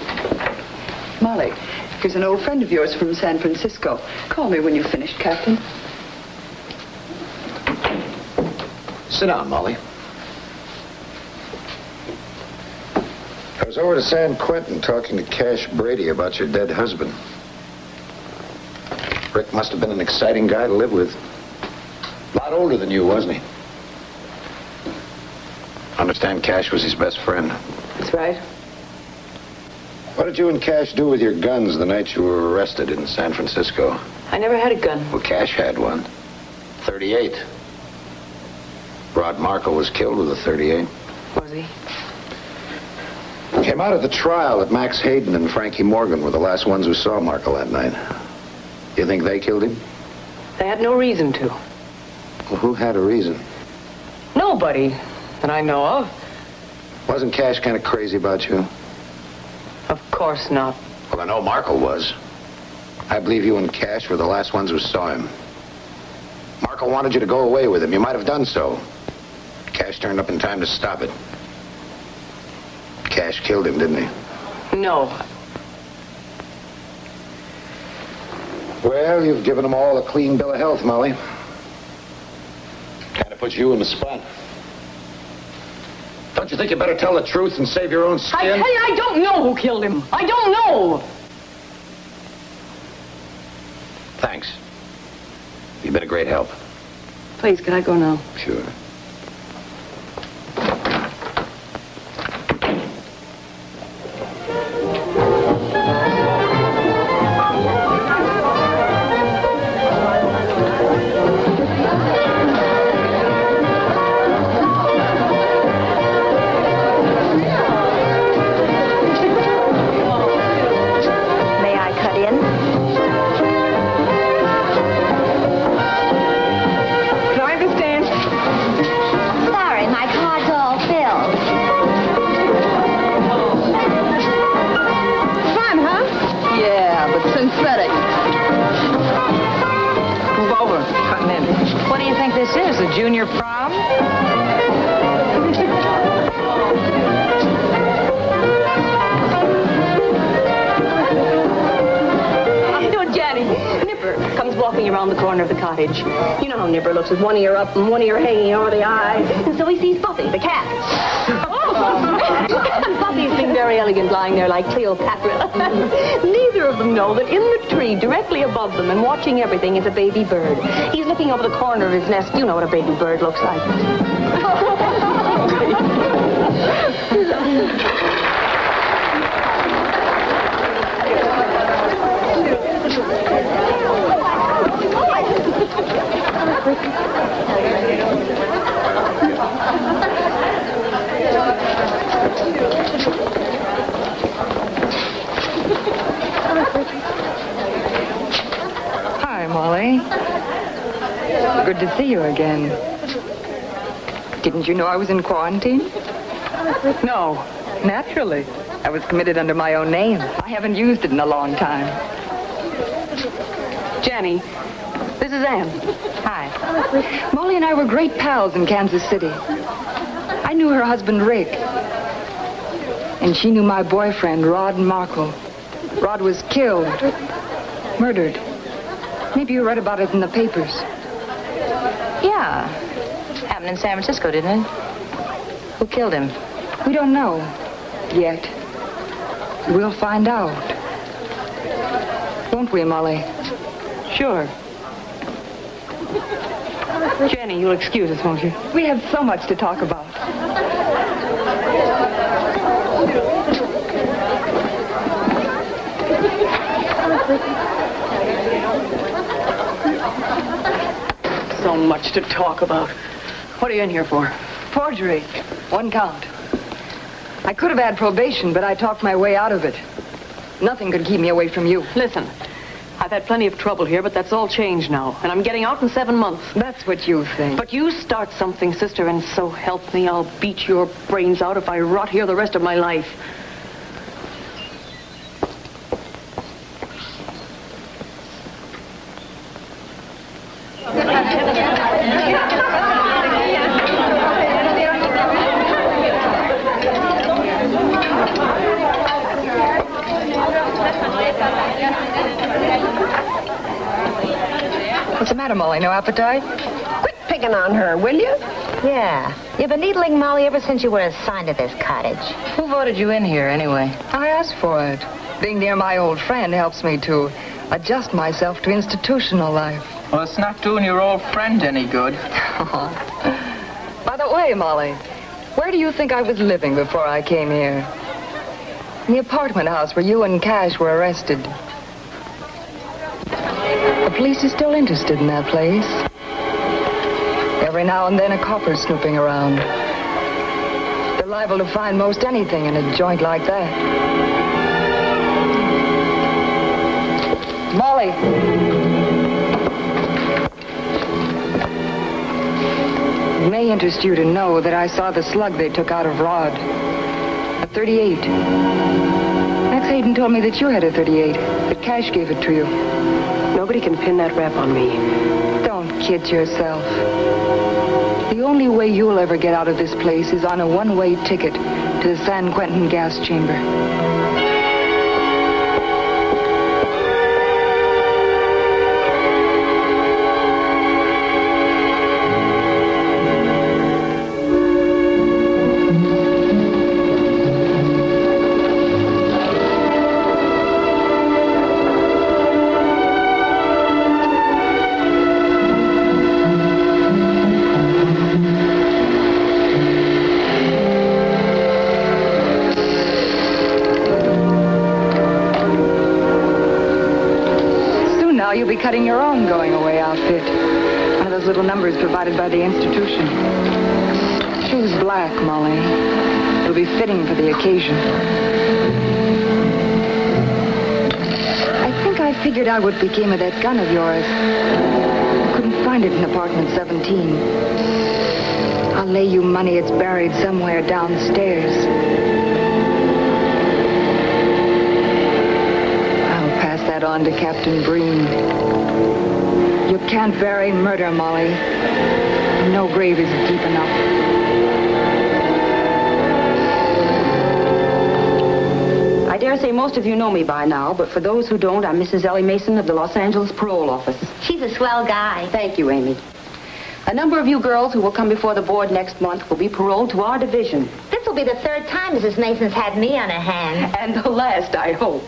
Molly, here's an old friend of yours from San Francisco. Call me when you've finished, Captain. Sit down, Molly. I was over to San Quentin talking to Cash Brady about your dead husband. Rick must have been an exciting guy to live with. A lot older than you, wasn't he? Understand Cash was his best friend. That's right. What did you and Cash do with your guns the night you were arrested in San Francisco? I never had a gun. Well, Cash had one. 38. Rod Markle was killed with a 38. Was he? Came out at the trial that Max Hayden and Frankie Morgan were the last ones who saw Markle that night. You think they killed him? They had no reason to. Well, who had a reason? Nobody that I know of. Wasn't Cash kind of crazy about you? Of course not. Well, I know Markle was. I believe you and Cash were the last ones who saw him. Markle wanted you to go away with him. You might have done so. Cash turned up in time to stop it. Cash killed him, didn't he? No. Well, you've given them all a clean bill of health, Molly. Kind of puts you in the spot. Don't you think you better tell the truth and save your own skin? I tell you, I don't know who killed him. I don't know. Thanks. You've been a great help. Please, can I go now? Sure. Up and one ear hanging over the eye. And so he sees Buffy, the cat. Oh. and Buffy's being very elegant lying there like Cleopatra. Neither of them know that in the tree directly above them and watching everything is a baby bird. He's looking over the corner of his nest. You know what a baby bird looks like. Hi, Molly. Good to see you again. Didn't you know I was in quarantine? No, naturally. I was committed under my own name. I haven't used it in a long time. Jenny, this is Anne. Hi. Molly and I were great pals in Kansas City. I knew her husband, Rick. And she knew my boyfriend, Rod Markle. Rod was killed, murdered. Maybe you read about it in the papers. Yeah. Happened in San Francisco, didn't it? Who killed him? We don't know yet. We'll find out. Won't we, Molly? Sure. Jenny, you'll excuse us, won't you? We have so much to talk about. So much to talk about. What are you in here for? Forgery. One count. I could have had probation, but I talked my way out of it. Nothing could keep me away from you. Listen, I've had plenty of trouble here, but that's all changed now. And I'm getting out in seven months. That's what you think. But you start something, sister, and so help me, I'll beat your brains out if I rot here the rest of my life. What's the matter, Molly? No appetite? Quit picking on her, will you? Yeah. You've been needling Molly ever since you were assigned to this cottage. Who voted you in here, anyway? I asked for it. Being near my old friend helps me to adjust myself to institutional life. Well, it's not doing your old friend any good. By the way, Molly, where do you think I was living before I came here? In the apartment house where you and Cash were arrested. Police is still interested in that place. Every now and then a copper's snooping around. They're liable to find most anything in a joint like that. Molly! It may interest you to know that I saw the slug they took out of Rod. A 38. Max Hayden told me that you had a 38, that Cash gave it to you. Nobody can pin that rap on me. Don't kid yourself. The only way you'll ever get out of this place is on a one-way ticket to the San Quentin gas chamber. Cutting your own going away outfit. One of those little numbers provided by the institution. Choose black, Molly. It'll be fitting for the occasion. I think I figured out what became of that gun of yours. Couldn't find it in apartment 17. I'll lay you money it's buried somewhere downstairs. I'll pass that on to Captain Breen. You can't bury murder, Molly. No grave is deep enough. I dare say most of you know me by now, but for those who don't, I'm Mrs. Ellie Mason of the Los Angeles Parole Office. She's a swell guy. Thank you, Amy. A number of you girls who will come before the board next month will be paroled to our division. This will be the third time Mrs. Mason's had me on her hands. And the last, I hope.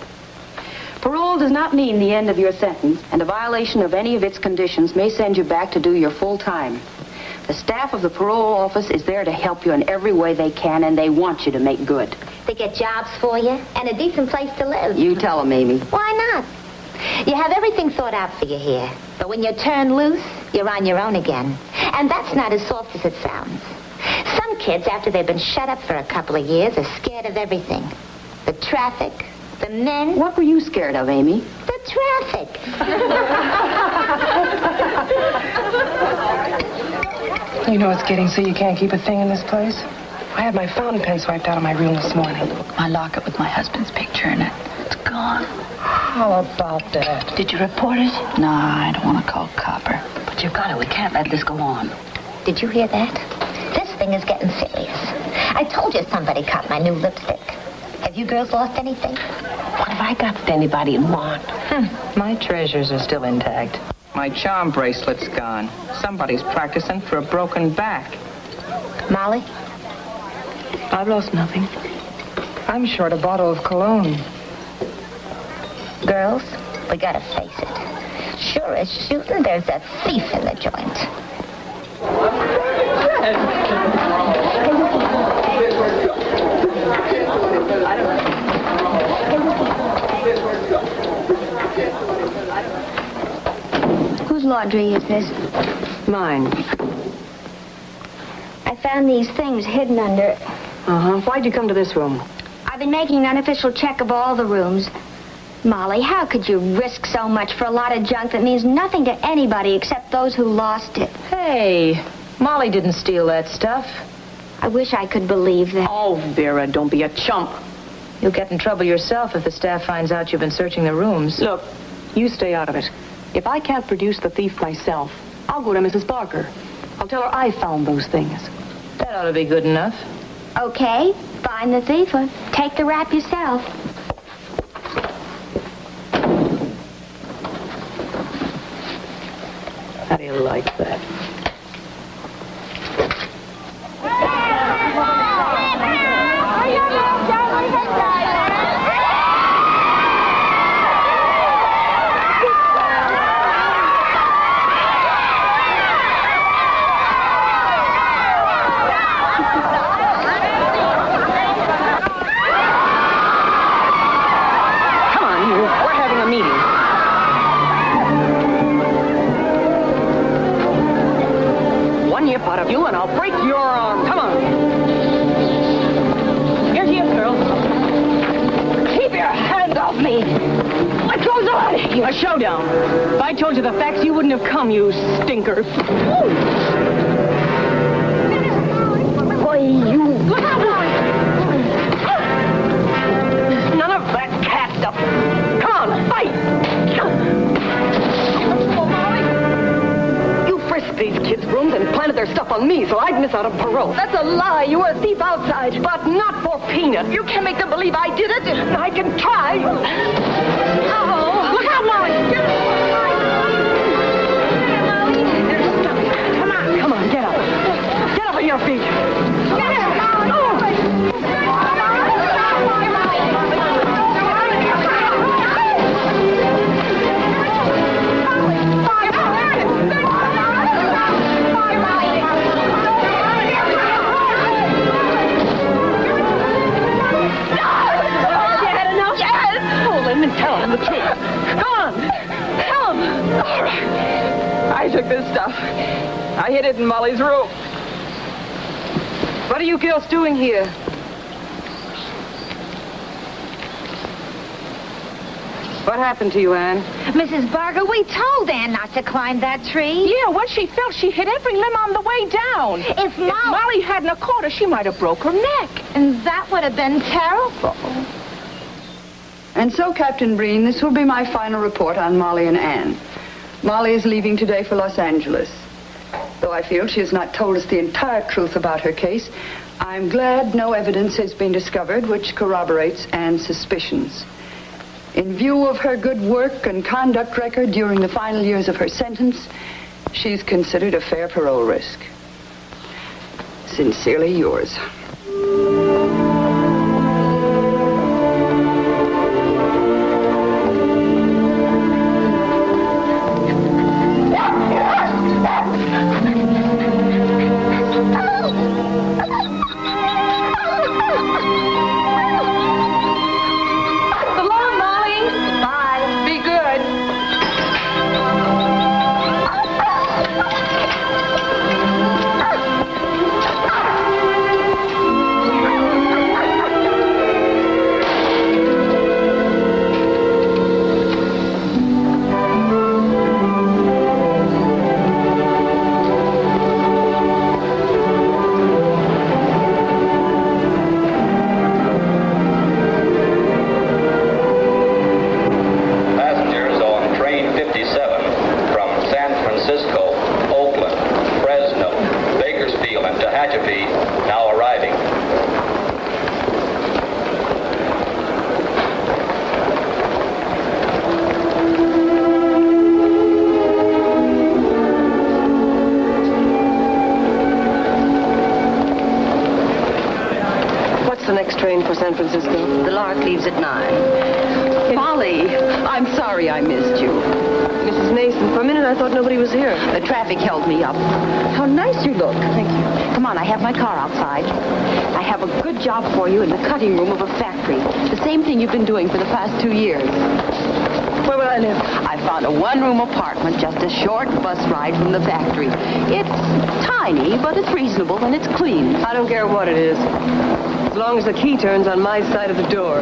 Parole does not mean the end of your sentence, and a violation of any of its conditions may send you back to do your full time. The staff of the parole office is there to help you in every way they can, and they want you to make good. They get jobs for you and a decent place to live. You tell them, Amy. Why not? You have everything thought out for you here. But when you're turned loose, you're on your own again. And that's not as soft as it sounds. Some kids, after they've been shut up for a couple of years, are scared of everything. The traffic, the men. What were you scared of, Amy? The traffic. You know it's getting so you can't keep a thing in this place? I had my fountain pen swiped out of my room this morning. My locket with my husband's picture in it. It's gone. How about that? Did you report it? No, I don't want to call copper. But you've got it. We can't let this go on. Did you hear that? This thing is getting serious. I told you somebody caught my new lipstick. Have you girls lost anything? What have I got that anybody would want? Hmm, My treasures are still intact. My charm bracelet's gone. Somebody's practicing for a broken back. Molly? I've lost nothing. I'm short a bottle of cologne. Girls, we gotta face it. Sure as shooting, there's a thief in the joint. laundry is this? Mine. I found these things hidden under it. Uh-huh. Why'd you come to this room? I've been making an unofficial check of all the rooms. Molly, how could you risk so much for a lot of junk that means nothing to anybody except those who lost it? Hey, Molly didn't steal that stuff. I wish I could believe that. Oh, Vera, don't be a chump. You'll get in trouble yourself if the staff finds out you've been searching the rooms. Look, you stay out of it. If I can't produce the thief myself, I'll go to Mrs. Barker. I'll tell her I found those things. That ought to be good enough. Okay, find the thief or take the rap yourself. How do you like that? A showdown. If I told you the facts, you wouldn't have come, you stinker. Boy, you. Look out, Molly! None of that cat stuff. Come on, fight! You frisked these kids' rooms and planted their stuff on me so I'd miss out on parole. That's a lie. You were a thief outside. But not for peanuts. You can't make them believe I did it. This stuff. I hid it in Molly's room. What are you girls doing here? What happened to you, Anne? Mrs. Barker, we told Anne not to climb that tree. Yeah, when she fell, she hit every limb on the way down. If Molly... Molly hadn't a caught her, she might have broke her neck. And that would have been terrible. And so, Captain Breen, this will be my final report on Molly and Anne. Molly is leaving today for Los Angeles. Though I feel she has not told us the entire truth about her case, I'm glad no evidence has been discovered which corroborates Anne's suspicions. In view of her good work and conduct record during the final years of her sentence, she's considered a fair parole risk. Sincerely yours. For San Francisco? The Lark leaves at nine. Molly, I'm sorry I missed you. Mrs. Mason, for a minute I thought nobody was here. The traffic held me up. How nice you look. Thank you. Come on, I have my car outside. I have a good job for you in the cutting room of a factory. The same thing you've been doing for the past two years. Where will I live? I found a one-room apartment just a short bus ride from the factory. It's tiny, but it's reasonable and it's clean. I don't care what it is. As long as the key turns on my side of the door.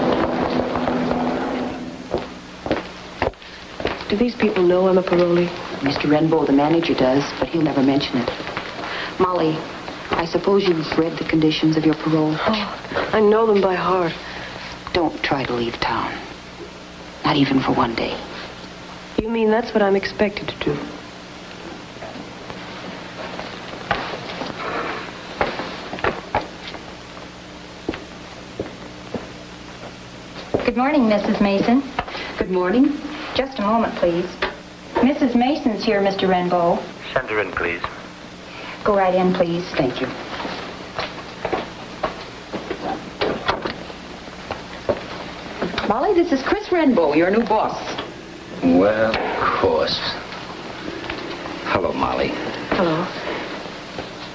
Do these people know I'm a parolee? Mr. Renbow, the manager, does, but he'll never mention it. Molly, I suppose you've read the conditions of your parole. Oh, I know them by heart. Don't try to leave town. Not even for one day. You mean that's what I'm expected to do? Morning, Mrs. Mason. Good morning. Just a moment, please. Mrs. Mason's here, Mr. Renbow. Send her in, please. Go right in, please. Thank you. Molly, this is Chris Renbow, your new boss. Well, of course. Hello, Molly. Hello.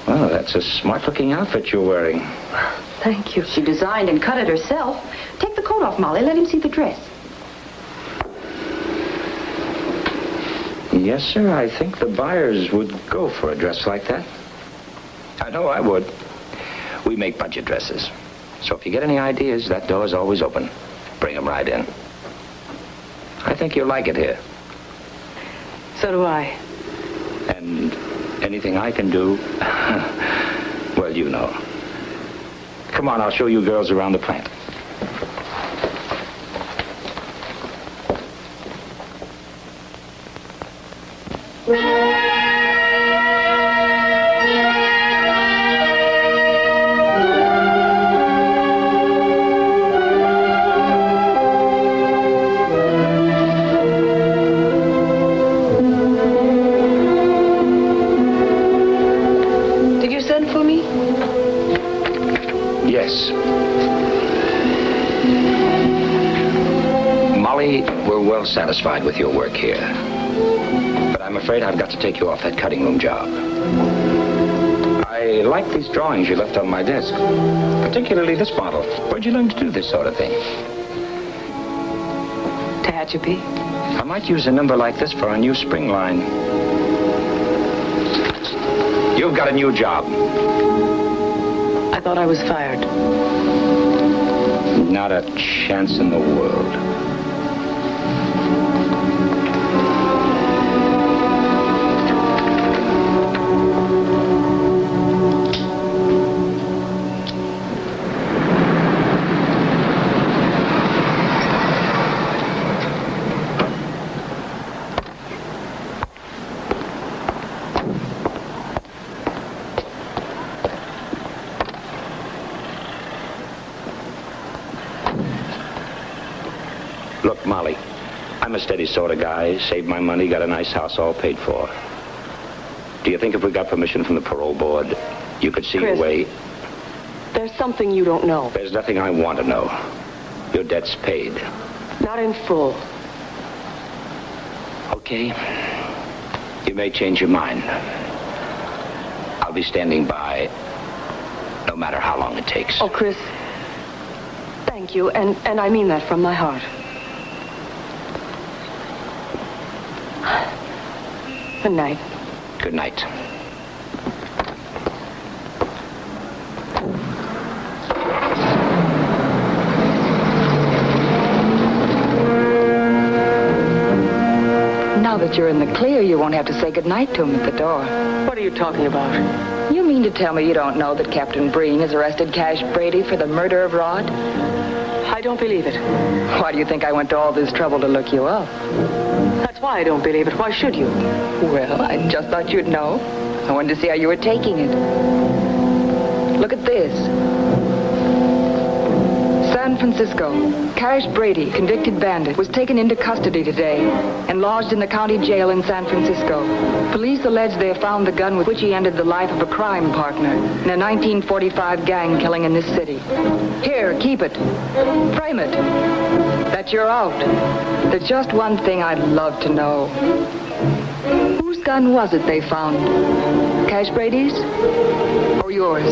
Well, that's a smart-looking outfit you're wearing. Thank you. She designed and cut it herself. Take the coat off, Molly. Let him see the dress. Yes, sir. I think the buyers would go for a dress like that. I know I would. We make budget dresses. So if you get any ideas, that door's always open. Bring Bring 'em right in. I think you'll like it here. So do I. And anything I can do, well, you know. Come on, I'll show you girls around the plant. Yes. Molly, we're well satisfied with your work here. But I'm afraid I've got to take you off that cutting room job. I like these drawings you left on my desk, particularly this model. Where'd you learn to do this sort of thing? Tehachapi. I might use a number like this for a new spring line. You've got a new job. I thought I was fired. Not a chance in the world. Steady sort of guy. Saved my money, got a nice house all paid for. Do you think if we got permission from the parole board, you could see Chris. your way? There's something you don't know. There's nothing I want to know. Your debt's paid. Not in full. Okay. You may change your mind. I'll be standing by no matter how long it takes. Oh, Chris. Thank you, and, and I mean that from my heart. Good night. Good night. Now that you're in the clear, you won't have to say goodnight to him at the door. What are you talking about? You mean to tell me you don't know that Captain Breen has arrested Cash Brady for the murder of Rod? I don't believe it. Why do you think I went to all this trouble to look you up? Why I don't believe it. Why should you? Well, I just thought you'd know. I wanted to see how you were taking it. Look at this. San Francisco. Cash Brady, convicted bandit, was taken into custody today and lodged in the county jail in San Francisco. Police allege they have found the gun with which he ended the life of a crime partner in a 1945 gang killing in this city. Here, keep it. Frame it. That you're out. There's just one thing I'd love to know. Whose gun was it they found? Cash Brady's? Or yours?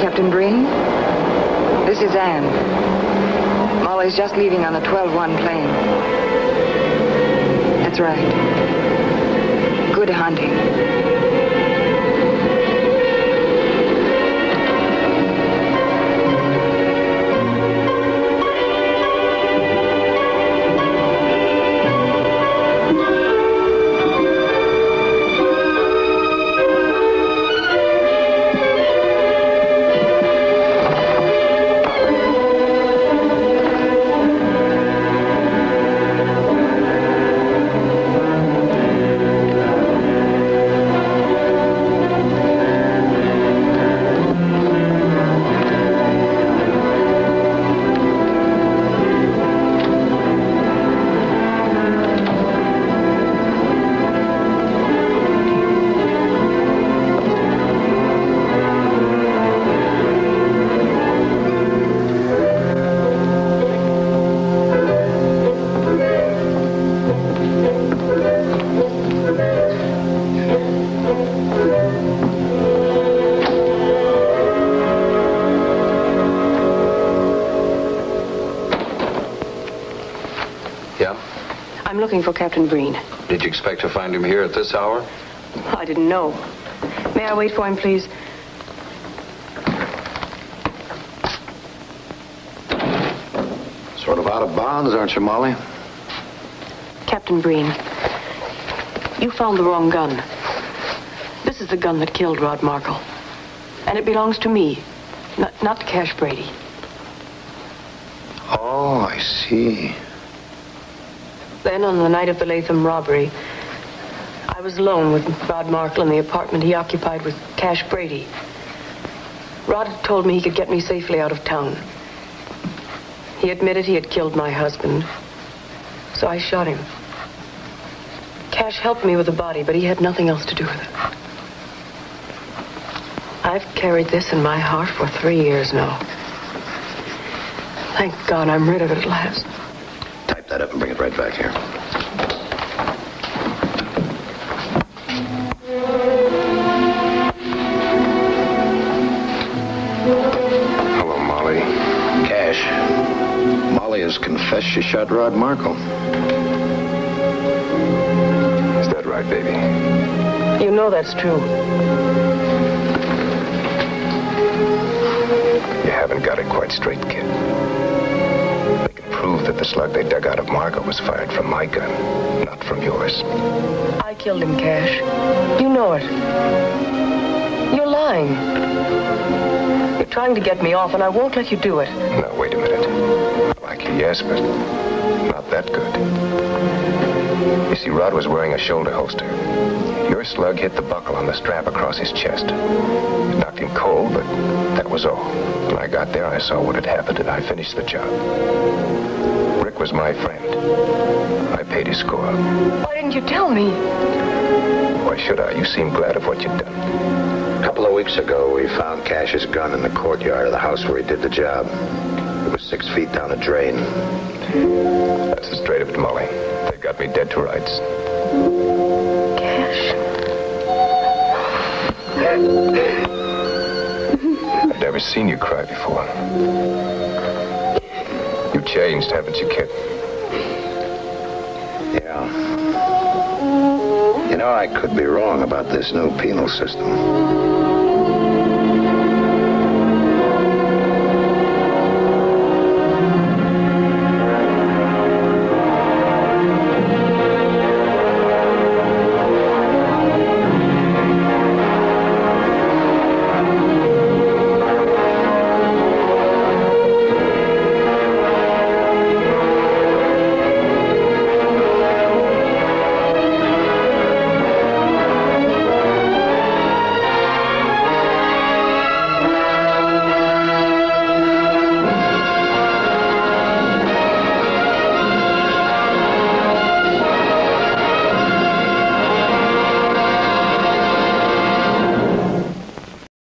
Captain Breen. This is Anne. Molly's just leaving on the 12-1 plane. That's right. Good hunting. Looking for Captain Breen. Did you expect to find him here at this hour? I didn't know. May I wait for him, please? Sort of out of bounds, aren't you, Molly? Captain Breen, you found the wrong gun. This is the gun that killed Rod Markle. And it belongs to me, not, not to Cash Brady. Oh, I see. Then, on the night of the Latham robbery, I was alone with Rod Markle in the apartment he occupied with Cash Brady. Rod had told me he could get me safely out of town. He admitted he had killed my husband, so I shot him. Cash helped me with the body, but he had nothing else to do with it. I've carried this in my heart for three years now. Thank God I'm rid of it at last. Type that up and bring right back here. Hello, Molly. Cash. Molly has confessed she shot Rod Markle. Is that right, baby? You know that's true. You haven't got it quite straight, kid. Prove that the slug they dug out of Markle was fired from my gun, not from yours. I killed him, Cash. You know it. You're lying. You're trying to get me off, and I won't let you do it. Now, wait a minute. I like you, yes, but not that good. You see, Rod was wearing a shoulder holster. Your slug hit the buckle on the strap across his chest. It knocked him cold, but that was all. When I got there, I saw what had happened, and I finished the job. Rick was my friend. I paid his score. Why didn't you tell me? Why should I? You seem glad of what you've done. A couple of weeks ago, we found Cash's gun in the courtyard of the house where he did the job. It was six feet down a drain. That's the straight of it, Molly. They got me dead to rights. Cash. I've never seen you cry before. Changed, haven't you, kid? Yeah. You know, I could be wrong about this new penal system.